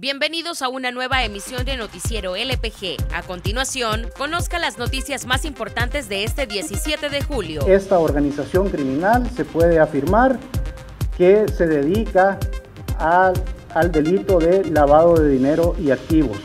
Bienvenidos a una nueva emisión de Noticiero LPG. A continuación, conozca las noticias más importantes de este 17 de julio. Esta organización criminal se puede afirmar que se dedica al, al delito de lavado de dinero y activos.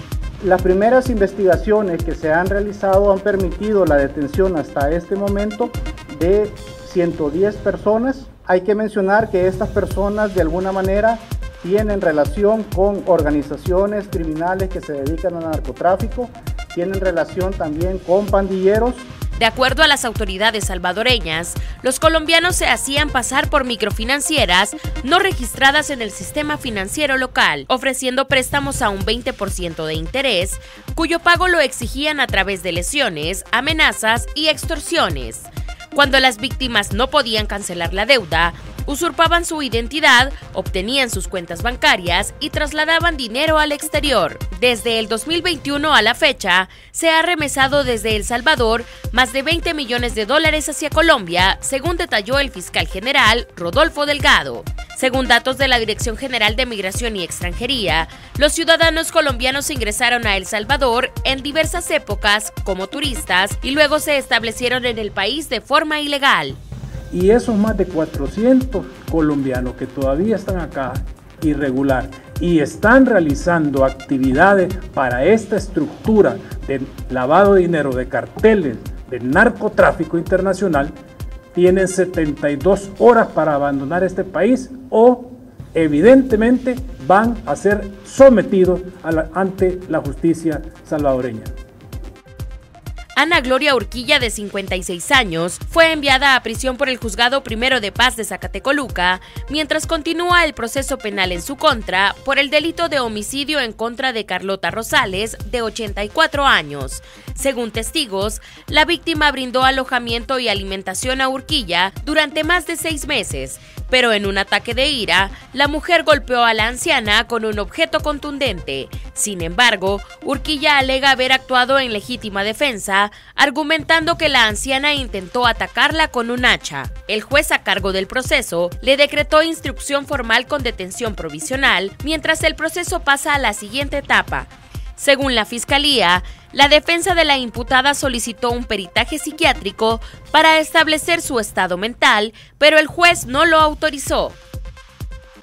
Las primeras investigaciones que se han realizado han permitido la detención hasta este momento de 110 personas. Hay que mencionar que estas personas de alguna manera tienen relación con organizaciones criminales que se dedican al narcotráfico, tienen relación también con pandilleros. De acuerdo a las autoridades salvadoreñas, los colombianos se hacían pasar por microfinancieras no registradas en el sistema financiero local, ofreciendo préstamos a un 20% de interés, cuyo pago lo exigían a través de lesiones, amenazas y extorsiones. Cuando las víctimas no podían cancelar la deuda, usurpaban su identidad, obtenían sus cuentas bancarias y trasladaban dinero al exterior. Desde el 2021 a la fecha, se ha remesado desde El Salvador más de 20 millones de dólares hacia Colombia, según detalló el fiscal general Rodolfo Delgado. Según datos de la Dirección General de Migración y Extranjería, los ciudadanos colombianos ingresaron a El Salvador en diversas épocas como turistas y luego se establecieron en el país de forma ilegal. Y esos más de 400 colombianos que todavía están acá irregular y están realizando actividades para esta estructura de lavado de dinero, de carteles, de narcotráfico internacional, tienen 72 horas para abandonar este país o evidentemente van a ser sometidos ante la justicia salvadoreña. Ana Gloria Urquilla, de 56 años, fue enviada a prisión por el Juzgado Primero de Paz de Zacatecoluca, mientras continúa el proceso penal en su contra por el delito de homicidio en contra de Carlota Rosales, de 84 años. Según testigos, la víctima brindó alojamiento y alimentación a Urquilla durante más de seis meses, pero en un ataque de ira, la mujer golpeó a la anciana con un objeto contundente. Sin embargo, Urquilla alega haber actuado en legítima defensa, argumentando que la anciana intentó atacarla con un hacha. El juez a cargo del proceso le decretó instrucción formal con detención provisional, mientras el proceso pasa a la siguiente etapa, según la Fiscalía, la defensa de la imputada solicitó un peritaje psiquiátrico para establecer su estado mental, pero el juez no lo autorizó.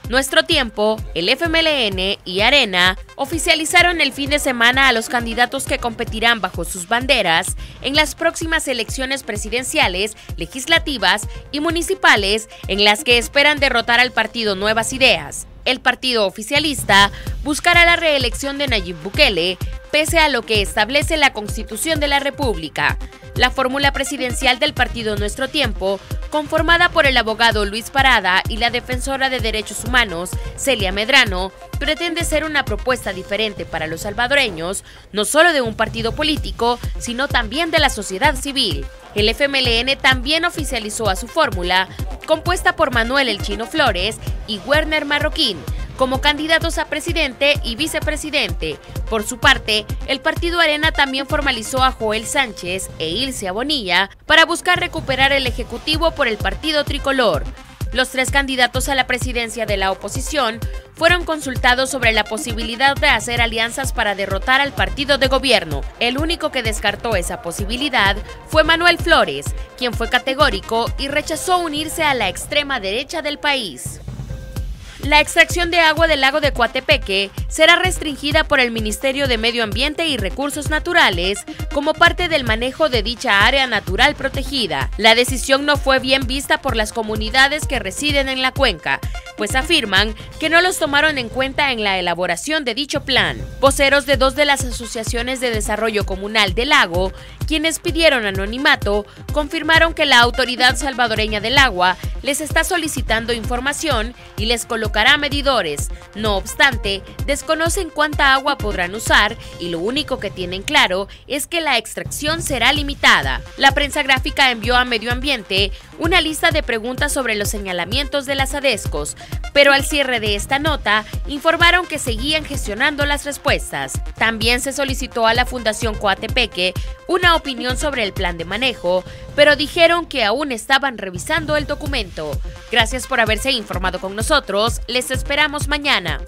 Nuestro Tiempo, el FMLN y Arena oficializaron el fin de semana a los candidatos que competirán bajo sus banderas en las próximas elecciones presidenciales, legislativas y municipales en las que esperan derrotar al partido Nuevas Ideas. El partido oficialista buscará la reelección de Nayib Bukele, pese a lo que establece la Constitución de la República. La fórmula presidencial del partido Nuestro Tiempo, conformada por el abogado Luis Parada y la defensora de derechos humanos Celia Medrano, pretende ser una propuesta diferente para los salvadoreños, no solo de un partido político, sino también de la sociedad civil. El FMLN también oficializó a su fórmula, compuesta por Manuel El Chino Flores y Werner Marroquín, como candidatos a presidente y vicepresidente. Por su parte, el Partido Arena también formalizó a Joel Sánchez e Ilse Bonilla para buscar recuperar el Ejecutivo por el Partido Tricolor. Los tres candidatos a la presidencia de la oposición fueron consultados sobre la posibilidad de hacer alianzas para derrotar al partido de gobierno. El único que descartó esa posibilidad fue Manuel Flores, quien fue categórico y rechazó unirse a la extrema derecha del país. La extracción de agua del lago de Coatepeque será restringida por el Ministerio de Medio Ambiente y Recursos Naturales como parte del manejo de dicha área natural protegida. La decisión no fue bien vista por las comunidades que residen en la cuenca, pues afirman que no los tomaron en cuenta en la elaboración de dicho plan. Voceros de dos de las asociaciones de desarrollo comunal del lago, quienes pidieron anonimato, confirmaron que la Autoridad Salvadoreña del Agua les está solicitando información y les colocará medidores. No obstante, desconocen cuánta agua podrán usar y lo único que tienen claro es que la extracción será limitada. La prensa gráfica envió a Medio Ambiente una lista de preguntas sobre los señalamientos de las ADESCOS, pero al cierre de esta nota informaron que seguían gestionando las respuestas. También se solicitó a la Fundación Coatepeque una opinión sobre el plan de manejo, pero dijeron que aún estaban revisando el documento. Gracias por haberse informado con nosotros, les esperamos mañana.